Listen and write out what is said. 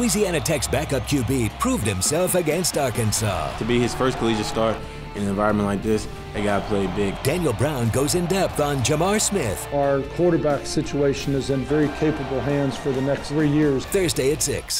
Louisiana Tech's backup QB proved himself against Arkansas. To be his first collegiate start in an environment like this, they got to play big. Daniel Brown goes in depth on Jamar Smith. Our quarterback situation is in very capable hands for the next three years. Thursday at 6.